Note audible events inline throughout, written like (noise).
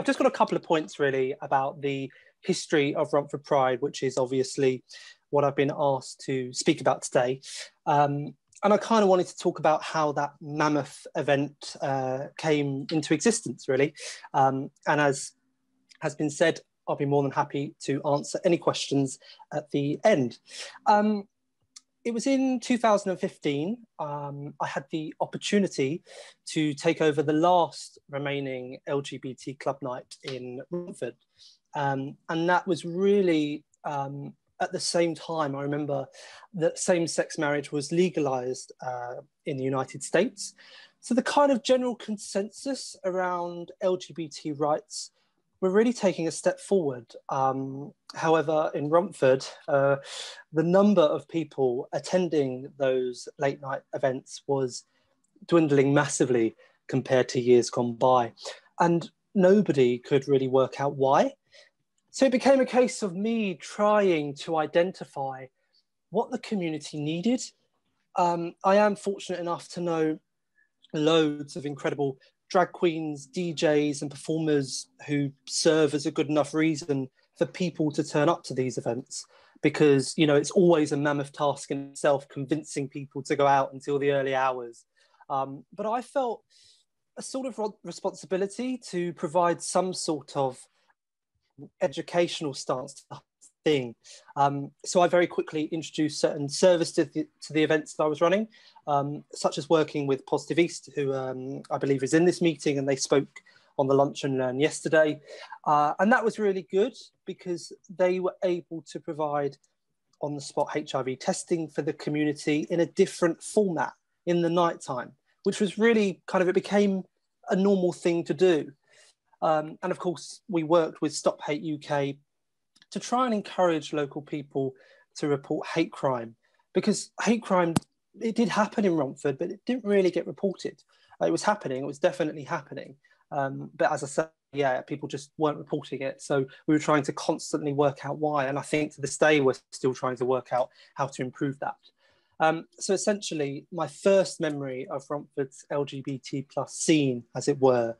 I've just got a couple of points really about the history of Romford Pride, which is obviously what I've been asked to speak about today. Um, and I kind of wanted to talk about how that mammoth event uh, came into existence, really. Um, and as has been said, I'll be more than happy to answer any questions at the end. Um, it was in 2015, um, I had the opportunity to take over the last remaining LGBT club night in Romford. Um, and that was really um, at the same time, I remember that same sex marriage was legalized uh, in the United States. So the kind of general consensus around LGBT rights we're really taking a step forward. Um, however, in Romford, uh, the number of people attending those late night events was dwindling massively compared to years gone by. And nobody could really work out why. So it became a case of me trying to identify what the community needed. Um, I am fortunate enough to know loads of incredible drag queens, DJs, and performers who serve as a good enough reason for people to turn up to these events. Because you know it's always a mammoth task in itself convincing people to go out until the early hours. Um, but i felt a sort of responsibility to provide some sort of educational stance to thing. Um, so I very quickly introduced certain service to the, to the events that I was running, um, such as working with Positive East, who um, I believe is in this meeting, and they spoke on the lunch and learn yesterday. Uh, and that was really good because they were able to provide on the spot HIV testing for the community in a different format in the nighttime, which was really kind of, it became a normal thing to do. Um, and of course, we worked with Stop Hate UK to try and encourage local people to report hate crime because hate crime, it did happen in Romford, but it didn't really get reported. Uh, it was happening, it was definitely happening. Um, but as I said, yeah, people just weren't reporting it. So we were trying to constantly work out why. And I think to this day, we're still trying to work out how to improve that. Um, so essentially, my first memory of Romford's LGBT plus scene, as it were,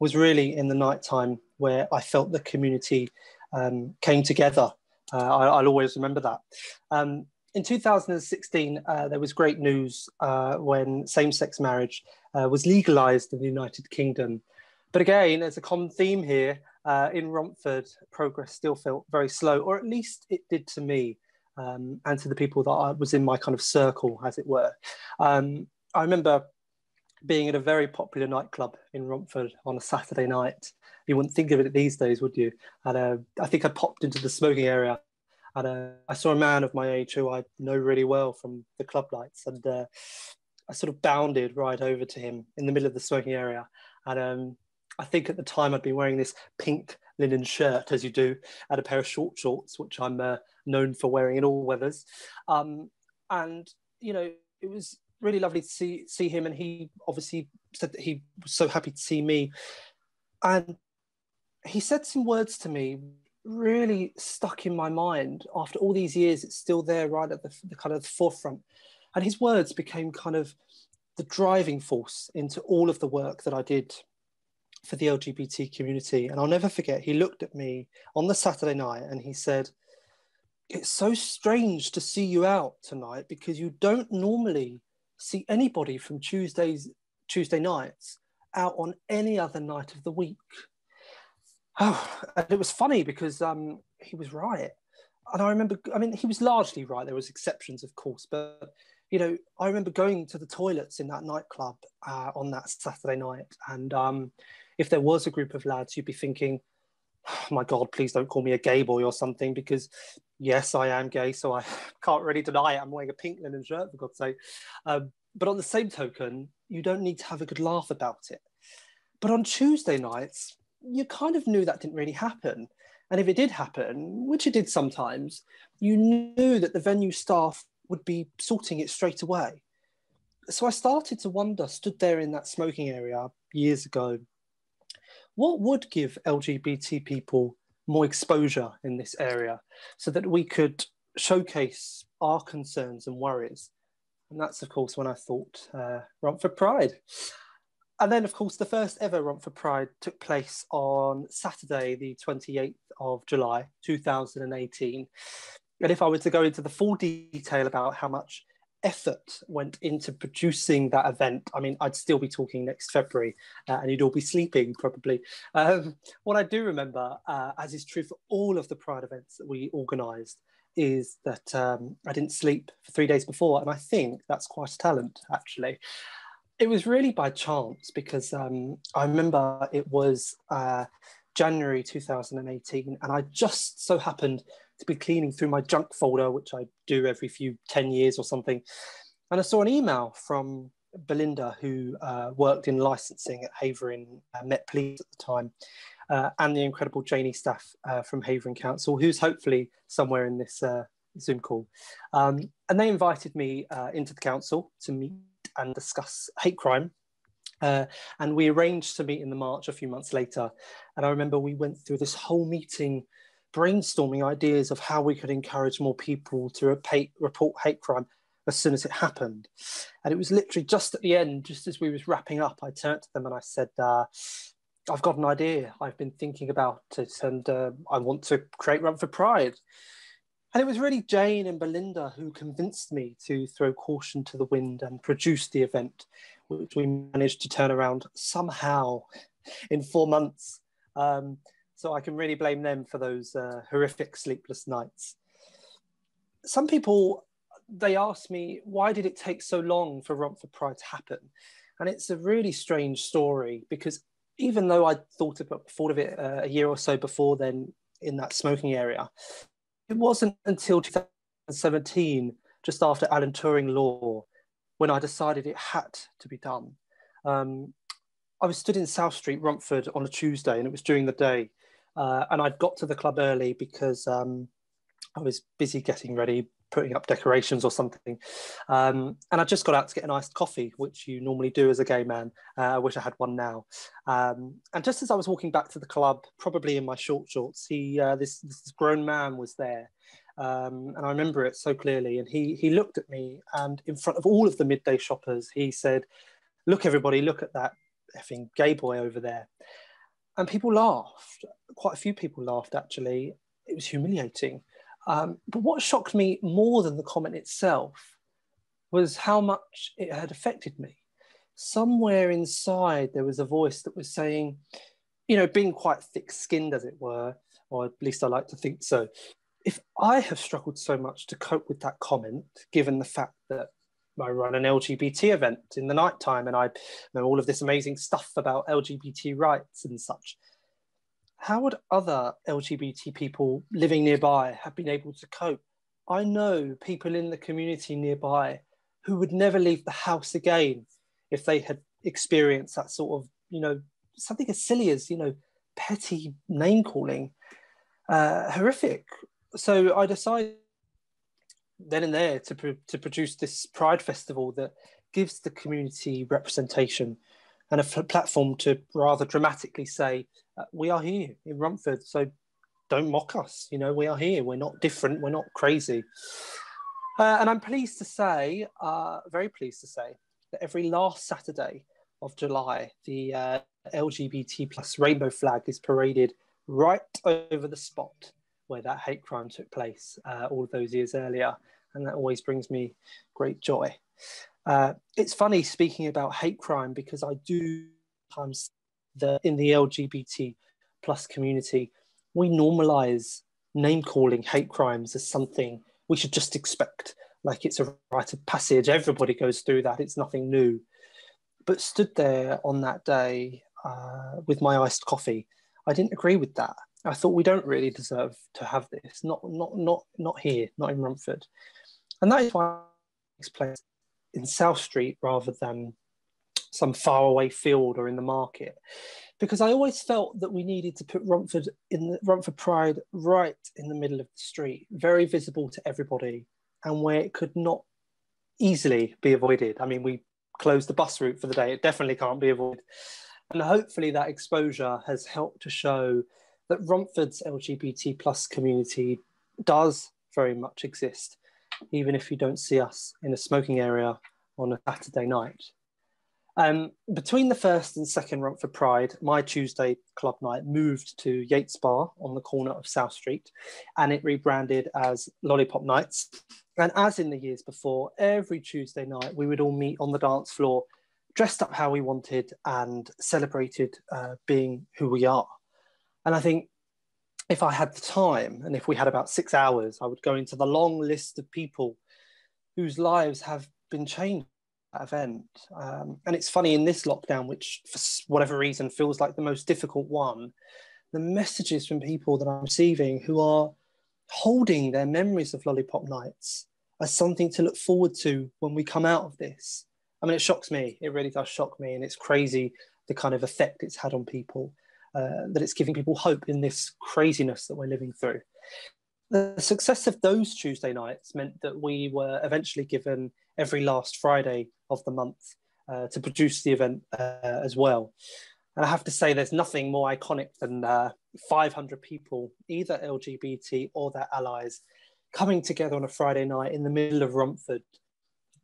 was really in the night time where I felt the community um, came together. Uh, I, will always remember that. Um, in 2016, uh, there was great news uh, when same sex marriage was legalized in the United Kingdom. But again, there's a common theme here. In Romford, progress still felt very slow, or at least it did to me um, and to the people that I was in my kind of circle, as it were. Um, I remember being at a very popular nightclub in Romford on a Saturday night. You wouldn't think of it these days, would you? And uh, I think I popped into the smoking area and uh, I saw a man of my age who I know really well from the club lights. And uh, I sort of bounded right over to him in the middle of the smoking area. And um, I think at the time I'd been wearing this pink linen shirt, as you do, and a pair of short shorts, which I'm uh, known for wearing in all weathers. Um, and, you know, it was really lovely to see see him, and he obviously said that he was so happy to see me, and he said some words to me really stuck in my mind. After all these years it's still there right at the, the, kind of the forefront. And his words became kind of the driving force into all of the work that i did for the lgbt community. And i'll never forget he looked at me on the saturday night and he said it's so strange to see you out tonight because you don't normally see anybody from Tuesdays, Tuesday nights out on any other night of the week. Oh, and it was funny because um, he was right. And I remember, I mean, he was largely right. There was exceptions, of course, but you know, I remember going to the toilets in that nightclub uh, on that Saturday night, and um, if there was a group of lads, you'd be thinking, oh, (sighs) "My God, please don't call me a gay boy or something," because yes, I am gay, so I (laughs) can't really deny it. I'm wearing a pink linen shirt, for God's sake. Um, but on the same token, you don't need to have a good laugh about it. But on Tuesday nights, you kind of knew that didn't really happen. And if it did happen, which it did sometimes, you knew that the venue staff would be sorting it straight away. So I started to wonder, stood there in that smoking area years ago, what would give LGBT people more exposure in this area so that we could showcase our concerns and worries. And that's, of course, when I thought uh, Romford Pride. and then, of course, the first ever Romford Pride took place on Saturday, the 28th of July, 2018. And if I were to go into the full detail about how much effort went into producing that event, I mean, I'd still be talking next February uh, and you'd all be sleeping probably. Um, what I do remember, uh, as is true for all of the Pride events that we organised, is that um, I didn't sleep for three days before. And I think that's quite a talent, actually. It was really by chance because um, I remember it was uh, January 2018, and I just so happened to be cleaning through my junk folder, which I do every few 10 years or something. And I saw an email from Belinda, who uh, worked in licensing at Havering uh, Met Police at the time, uh, and the incredible Janie Staff uh, from Havering Council, who's hopefully somewhere in this uh, Zoom call. Um, and they invited me uh, into the council to meet and discuss hate crime. And we arranged to meet in the March a few months later. And I remember we went through this whole meeting brainstorming ideas of how we could encourage more people to repay, report hate crime as soon as it happened. And it was literally just at the end, just as we was wrapping up, I turned to them and I said, uh, I've got an idea. I've been thinking about it and uh, I want to create Romford Pride. And it was really Jane and Belinda who convinced me to throw caution to the wind and produce the event, which we managed to turn around somehow in four months. Um, so I can really blame them for those uh, horrific sleepless nights. Some people, they ask me, why did it take so long for Romford Pride to happen? And it's a really strange story because even though I thought of, thought of it uh, a year or so before then in that smoking area, it wasn't until 2017, just after Alan Turing law, when I decided it had to be done. Um, I was stood in South Street, Romford, on a Tuesday, and it was during the day. Uh, and I'd got to the club early because um, I was busy getting ready, putting up decorations or something. Um, and I just got out to get an iced coffee, which you normally do as a gay man. Uh, I wish I had one now. Um, and just as I was walking back to the club, probably in my short shorts, he uh, this, this grown man was there. Um, and I remember it so clearly. And he he looked at me, and in front of all of the midday shoppers, he said, "Look, everybody, look at that effing gay boy over there." And people laughed. Quite a few people laughed. Actually, it was humiliating. Um, but what shocked me more than the comment itself was how much it had affected me. Somewhere inside, there was a voice that was saying, you know, being quite thick skinned, as it were, or at least I like to think so. If I have struggled so much to cope with that comment, given the fact that I run an LGBT event in the nighttime and I know all of this amazing stuff about LGBT rights and such, how would other LGBT people living nearby have been able to cope? I know people in the community nearby who would never leave the house again if they had experienced that sort of, you know, something as silly as, you know, petty name calling. Uh, horrific. So I decided then and there to, pro- to produce this Pride Festival that gives the community representation and a f- platform to rather dramatically say, uh, we are here in Romford, so don't mock us. You know, we are here. We're not different. We're not crazy. Uh, and I'm pleased to say, uh, very pleased to say, that every last Saturday of July, the uh, LGBT plus rainbow flag is paraded right over the spot where that hate crime took place uh, all of those years earlier. And that always brings me great joy. Uh, it's funny speaking about hate crime because I do sometimes the in the LGBT plus community, we normalize name calling hate crimes as something we should just expect. Like it's a rite of passage. Everybody goes through that. It's nothing new. But stood there on that day uh, with my iced coffee, I didn't agree with that. I thought we don't really deserve to have this. Not not not not here. Not in Romford. And that is why it takes place in South Street rather than some faraway field or in the market. Because I always felt that we needed to put Romford in the Romford Pride right in the middle of the street, very visible to everybody, and where it could not easily be avoided. I mean, we closed the bus route for the day, it definitely can't be avoided. And hopefully that exposure has helped to show that Romford's LGBT plus community does very much exist even if you don't see us in a smoking area on a Saturday night. Um, between the first and second Romford Pride, my Tuesday club night moved to Yates Bar on the corner of South Street and it rebranded as Lollipop Nights. And as in the years before, every Tuesday night we would all meet on the dance floor, dressed up how we wanted and celebrated uh, being who we are. And I think if I had the time and if we had about six hours, I would go into the long list of people whose lives have been changed at event. Um, and it's funny in this lockdown, which for whatever reason feels like the most difficult one, the messages from people that I'm receiving who are holding their memories of Lollipop Nights as something to look forward to when we come out of this. I mean, it shocks me. It really does shock me. And it's crazy the kind of effect it's had on people, uh, that it's giving people hope in this craziness that we're living through. The success of those Tuesday nights meant that we were eventually given every last Friday of the month uh, to produce the event uh, as well. And I have to say, there's nothing more iconic than uh, 500 people, either LGBT or their allies, coming together on a Friday night in the middle of Romford,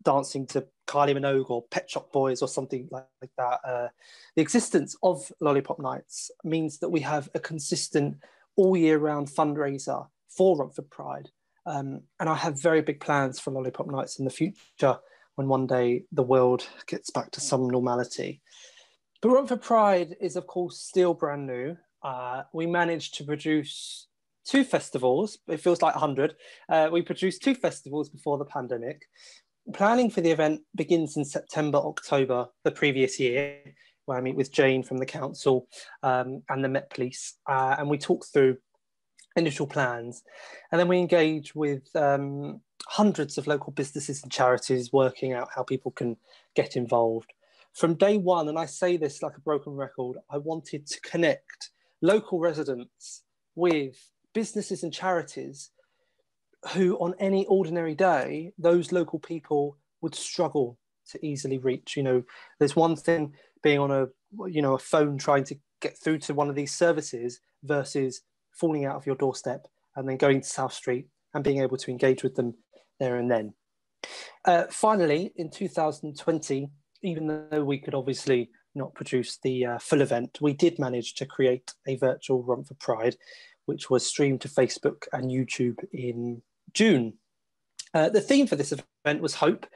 dancing to Kylie Minogue or Pet Shop Boys or something like, like that. Uh, the existence of Lollipop Nights means that we have a consistent all year round fundraiser for Romford Pride. Um, and I have very big plans for Lollipop Nights in the future when one day the world gets back to some normality. But Romford Pride is, of course, still brand new. Uh, we managed to produce two festivals. It feels like 100. Uh, we produced two festivals before the pandemic. Planning for the event begins in September, October the previous year, where I meet with Jane from the council um, and the Met Police, uh, and we talk through initial plans. And then we engage with um, hundreds of local businesses and charities working out how people can get involved. From day one, and I say this like a broken record, I wanted to connect local residents with businesses and charities who, on any ordinary day, those local people would struggle to easily reach. You know, there's one thing being on a you know a phone trying to get through to one of these services versus falling out of your doorstep and then going to South Street and being able to engage with them there and then. Uh, finally, in 2020, even though we could obviously not produce the uh, full event, we did manage to create a virtual Romford Pride, which was streamed to Facebook and YouTube in June. Uh, the theme for this event was hope,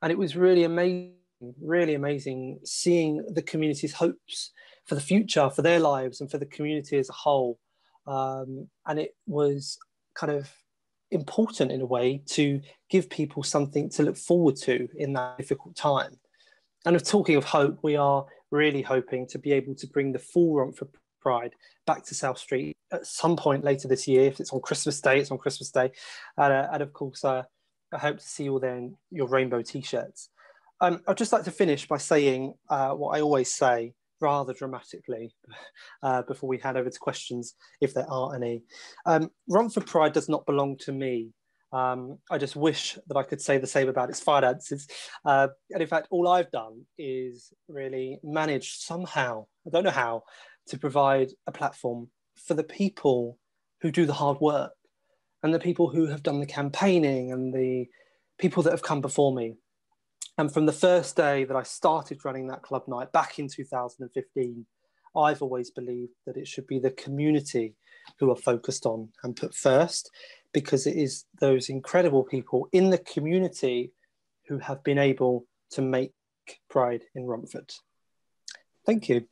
and it was really amazing, really amazing seeing the community's hopes for the future, for their lives, and for the community as a whole. Um, and it was kind of important in a way to give people something to look forward to in that difficult time. And of talking of hope, we are really hoping to be able to bring the full Romford Pride back to South Street at some point later this year. If it's on Christmas Day, it's on Christmas Day. And, uh, and of course, uh, I hope to see you all there in your rainbow t-shirts. Um, I'd just like to finish by saying uh, what I always say, rather dramatically (laughs) uh, before we hand over to questions, if there are any. Um, for Pride does not belong to me. Um, I just wish that I could say the same about its finances. Uh, and in fact, all I've done is really manage somehow, I don't know how, to provide a platform for the people who do the hard work and the people who have done the campaigning and the people that have come before me. And from the first day that I started running that club night back in 2015, I've always believed that it should be the community who are focused on and put first, because it is those incredible people in the community who have been able to make Pride in Romford. Thank you.